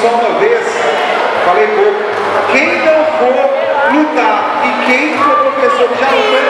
só uma vez, falei pouco. Quem não for lutar e quem for professor já lutou,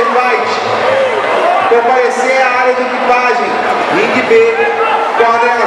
White, comparecer à área de equipagem. Ring B, quadra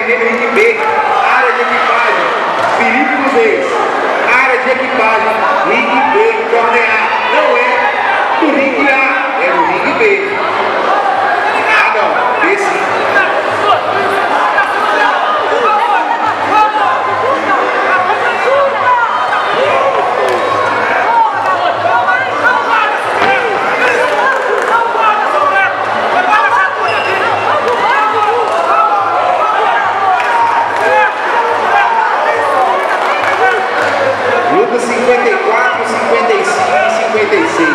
vermelho, ringue B, área de equipagem, Felipe Reis, área de equipagem, ringue B, corner A, não é do ringue A, é do ringue B. Ah não, B sim. Luta 54, 55 e 56.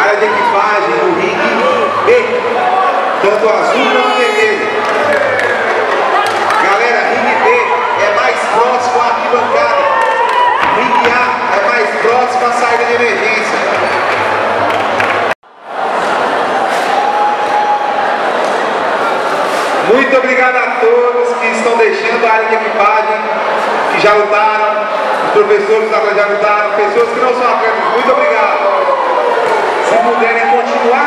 Área de equipagem do ringue B. Tanto azul quanto vermelho. Galera, ringue B é mais próximo à arquibancada. Ringue A é mais próximo à saída de emergência. Muito obrigado a todos que estão deixando a área de equipagem, que já lutaram, professores da Rádio Aguilar, pessoas que não são acadêmicos, muito obrigado. Se puderem continuar.